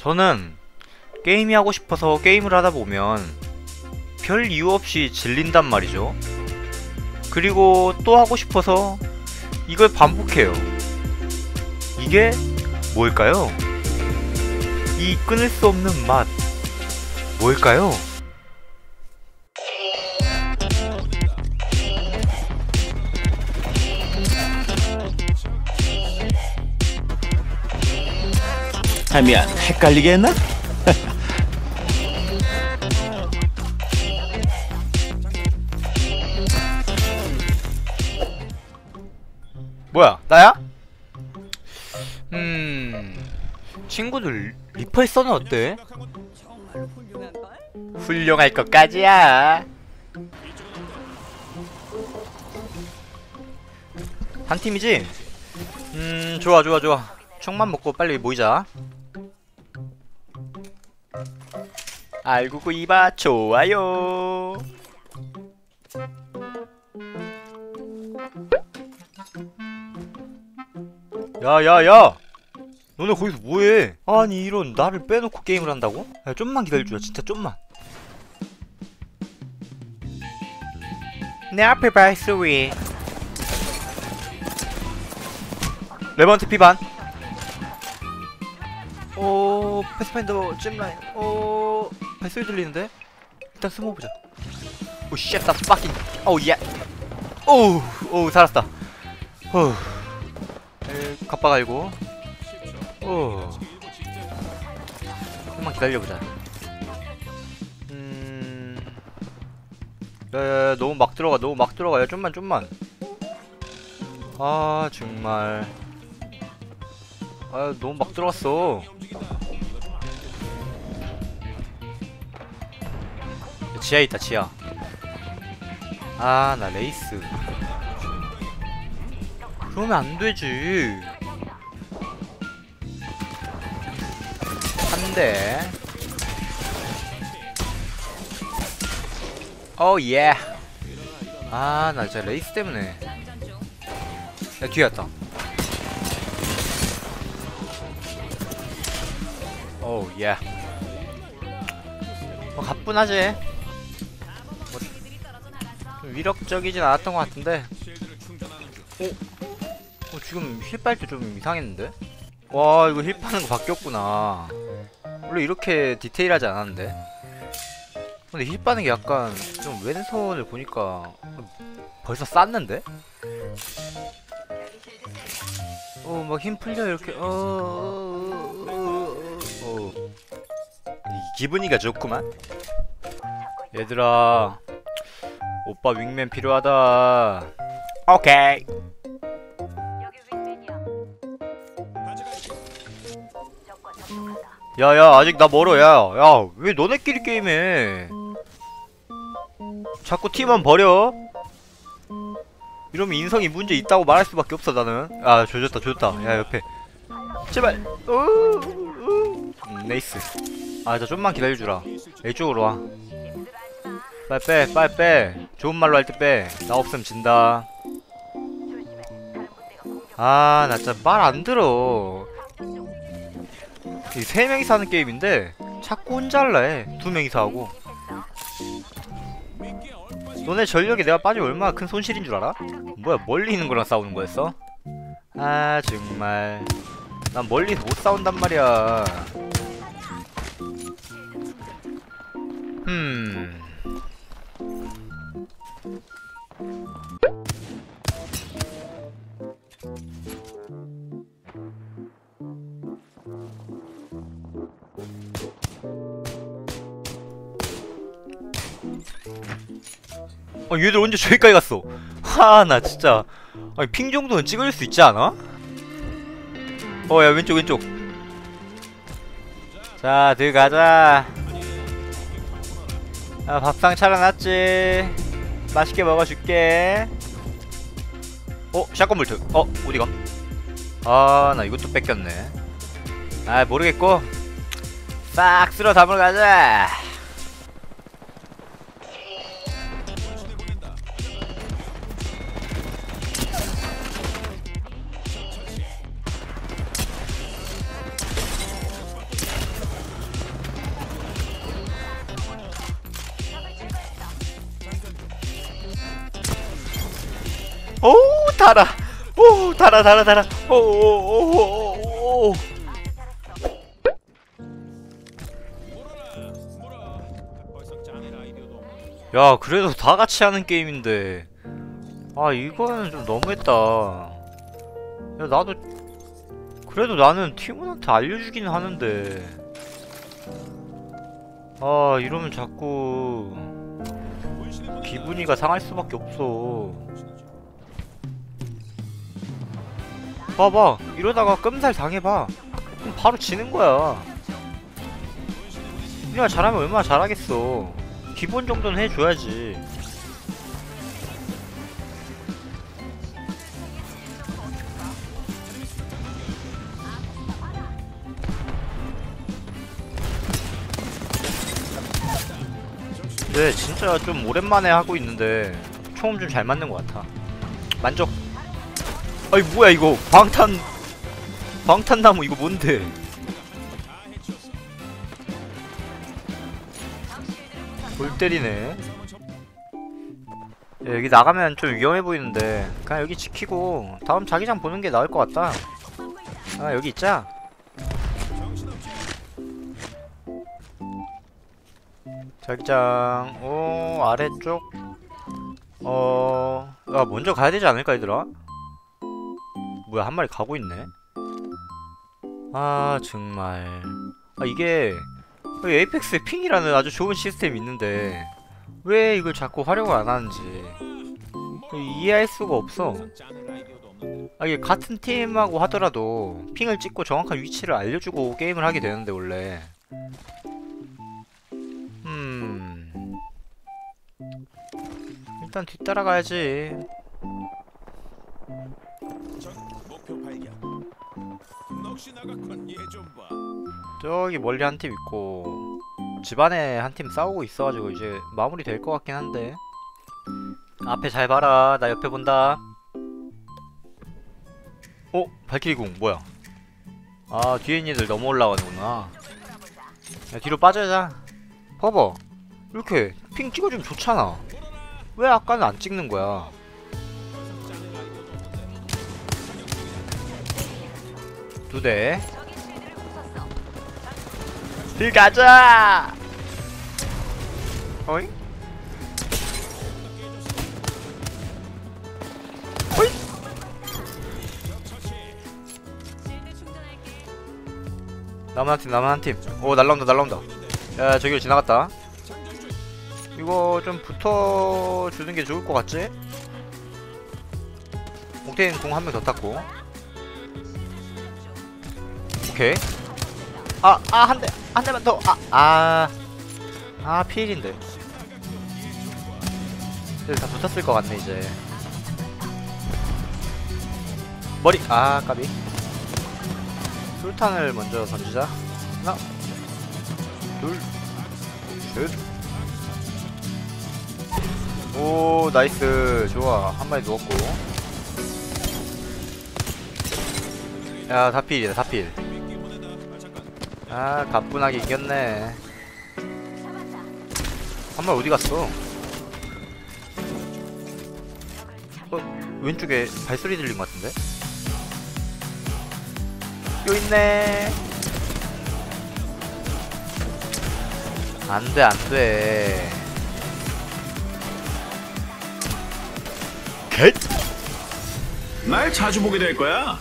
저는 게임이 하고 싶어서 게임을 하다 보면 별 이유 없이 질린단 말이죠. 그리고 또 하고 싶어서 이걸 반복해요. 이게 뭘까요? 이 끊을 수 없는 맛. 뭘까요? 아 미안 헷갈리게 했나? 뭐야, 나야? 음, 친구들 리퍼의 써는 어때? 훌륭할 것까지야. 한 팀이지? 음, 좋아, 좋아, 좋아. 총만 먹고 빨리 모이자. 알고 이봐, 좋아요. 야야야! 너네 거기서 뭐해? 아니 이런 나를 빼놓고 게임을 한다고? 야 좀만 기다려줘 진짜 좀만. 내 앞에 발소리 레번트 피반. 오 패스파인더 잼라인. 오 발소리 들리는데? 일단 숨어 보자. 오 쉣 나 빠킹 오 예 오우 오우 살았다. 후 에, 갑바 갈고. 오 좀만 기다려보자. 음. 야야야 너무 막 들어가 너무 막 들어가 야 좀만 좀만. 아 정말. 아 너무 막 들어갔어 지하에 있다 지하 아 나 레이스 그러면 안 되지. 한 대. 오 예. 아, 나 진짜 레이스 때문에. 야, 뒤에 왔다. 오 예. 뭐 가뿐하지. 위력적이진 않았던 것 같은데. 어, 지금 heal 빨 때 좀 이상했는데? 와 이거 heal 빠는 거 바뀌었구나. 원래 이렇게 디테일하지 않았는데. 근데 heal 빠는 게 약간 좀 왼손을 보니까 벌써 쌌는데? 어 막 힘 풀려 이렇게. 어... 어... 어... 어... 이 기분이가 좋구만. 얘들아 오빠 wingman 필요하다. 오케이. 야야 아직 나 멀어 야야 왜 너네끼리 게임해? 자꾸 팀원 버려. 이러면 인성이 문제 있다고 말할 수밖에 없어 나는. 아 조졌다 조졌다. 야 옆에. 제발. 우, 우. 음, nice. 아자 좀만 기다려주라. 이쪽으로 와. 빨리 빼 빨리 빼 좋은 말로 할 때 빼. 나 없으면 진다. 아 나 진짜 말 안 들어. 이 세 명이서 하는 게임인데 자꾸 혼자 할라 해 두 명이서 하고. 너네 전력에 내가 빠지면 얼마나 큰 손실인 줄 알아? 뭐야 멀리 있는 거랑 싸우는 거였어? 아 정말. 난 멀리서 못 싸운단 말이야. 음 아 얘들 언제 저기까지 갔어? 하 나 진짜. 아니 핑 정도는 찍을 수 있지 않아? 어 야 왼쪽 왼쪽. 자 들어가자. 아 밥상 차려놨지 맛있게 먹어줄게 어? 샷건 볼트 어? 어디가? 아 나 이것도 뺏겼네 아 모르겠고 싹 쓸어 담으러 가자 오 달아. 오 달아 달아 달아. 오오오오오 야 그래도 다 같이 하는 게임인데. 아 이거는 좀 너무했다. 야 나도 그래도 나는 팀원한테 알려주긴 하는데. 아 이러면 자꾸 기분이가 상할 수밖에 없어 봐봐. 이러다가 끔살 당해봐. 그럼 바로 지는 거야. 우리가 잘하면 얼마나 잘하겠어. 기본 정도는 해줘야지. 네 진짜 좀 오랜만에 하고 있는데 총음 좀 잘 맞는 것 같아. 만족 아이 뭐야 이거. 방탄 방탄나무 이거 뭔데? 골 때리네. 야, 여기 나가면 좀 위험해 보이는데. 그냥 여기 지키고 다음 자기장 보는 게 나을 것 같다. 아 여기 있자. 자기장 오 아래쪽. 어... 아 먼저 가야 되지 않을까 얘들아? 뭐야 한 마리 가고 있네? 아 정말. 아 이게 여기 에이펙스에 핑이라는 아주 좋은 시스템이 있는데 왜 이걸 자꾸 활용을 안 하는지. 이해할 수가 없어. 아 이게 같은 팀하고 하더라도 핑을 찍고 정확한 위치를 알려주고 게임을 하게 되는데 원래. 음. 일단 뒤따라가야지 저기 멀리 한 팀 있고 집안에 한 팀 싸우고 있어가지고 이제 마무리 될 것 같긴 한데. 앞에 잘 봐라. 나 옆에 본다. 어? 발키리궁. 뭐야? 아 뒤에 있는 애들 넘어 올라가는구나. 야 뒤로 빠져자. 봐봐. 이렇게 핑 찍어주면 좋잖아. 왜 아까는 안 찍는 거야 두대 딜 가자 어이? 어이? 남은 한팀 남은 한팀오 날라온다 날라온다 야 저기로 지나갔다 이거 좀 붙어주는 게 좋을 것 같지? 옥테인 공 한 명 더 탔고 오케이 아, 아, 한 대, 한 대만 더, 아, 아, 아, 피일인데. 다 붙었을 것 같네, 이제. 머리, 아, 까비. 수류탄을 먼저 던지자. 하나, 둘, 셋. 오, nice. 좋아. 한 마리 누웠고. 야, 다 필이다, 다 필. 아 가뿐하게 이겼네 한 말 어디 갔어? 어 왼쪽에 발소리 들린 것 같은데? 요 있네 안돼 안돼 날 자주 보게 될 거야.